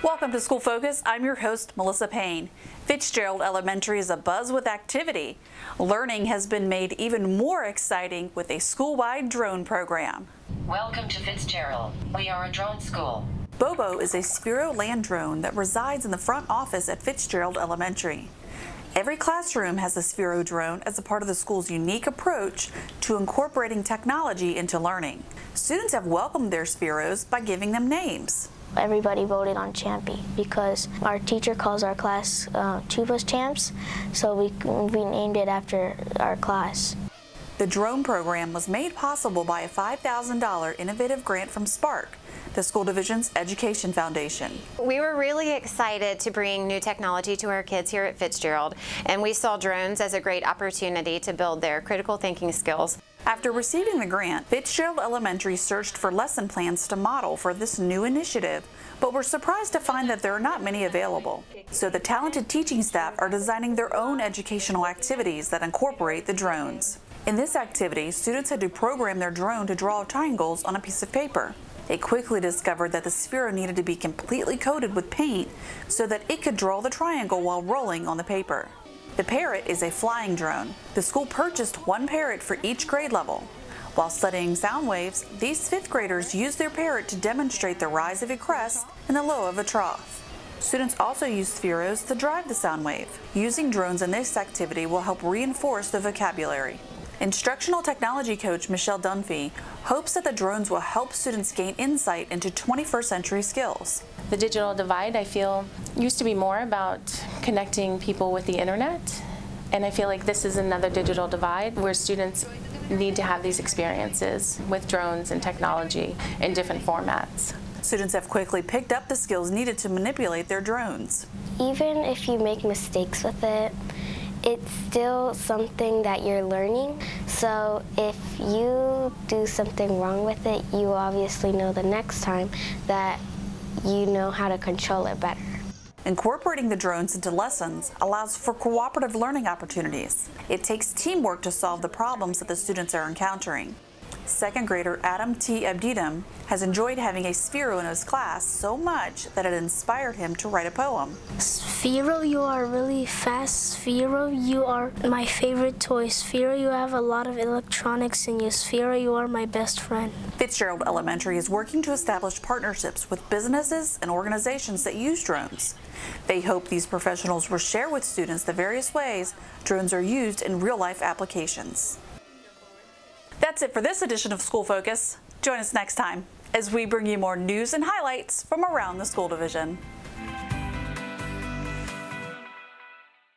Welcome to School Focus. I'm your host, Melissa Payne. Fitzgerald Elementary is abuzz with activity. Learning has been made even more exciting with a school-wide drone program. Welcome to Fitzgerald. We are a drone school. Bobo is a Sphero land drone that resides in the front office at Fitzgerald Elementary. Every classroom has a Sphero drone as a part of the school's unique approach to incorporating technology into learning. Students have welcomed their Spheros by giving them names. Everybody voted on Champy because our teacher calls our class uh, Chupa's Champs, so we, we named it after our class. The drone program was made possible by a $5,000 innovative grant from Spark, the school division's education foundation. We were really excited to bring new technology to our kids here at Fitzgerald, and we saw drones as a great opportunity to build their critical thinking skills. After receiving the grant, Fitzgerald Elementary searched for lesson plans to model for this new initiative, but were surprised to find that there are not many available. So the talented teaching staff are designing their own educational activities that incorporate the drones. In this activity, students had to program their drone to draw triangles on a piece of paper. They quickly discovered that the Sphero needed to be completely coated with paint so that it could draw the triangle while rolling on the paper. The Parrot is a flying drone. The school purchased one Parrot for each grade level. While studying sound waves, these fifth graders used their Parrot to demonstrate the rise of a crest and the low of a trough. Students also use Spheros to drive the sound wave. Using drones in this activity will help reinforce the vocabulary. Instructional technology coach Michelle Dunphy hopes that the drones will help students gain insight into 21st century skills. The digital divide, I feel, used to be more about connecting people with the internet. And I feel like this is another digital divide where students need to have these experiences with drones and technology in different formats. Students have quickly picked up the skills needed to manipulate their drones. Even if you make mistakes with it, it's still something that you're learning. So if you do something wrong with it, you obviously know the next time that you know how to control it better. Incorporating the drones into lessons allows for cooperative learning opportunities. It takes teamwork to solve the problems that the students are encountering. Second grader Adam T. Abdidam has enjoyed having a Sphero in his class so much that it inspired him to write a poem. Sphero, you are really fast. Sphero, you are my favorite toy. Sphero, you have a lot of electronics in you. Sphero, you are my best friend. Fitzgerald Elementary is working to establish partnerships with businesses and organizations that use drones. They hope these professionals will share with students the various ways drones are used in real-life applications. That's it for this edition of School Focus. Join us next time as we bring you more news and highlights from around the school division.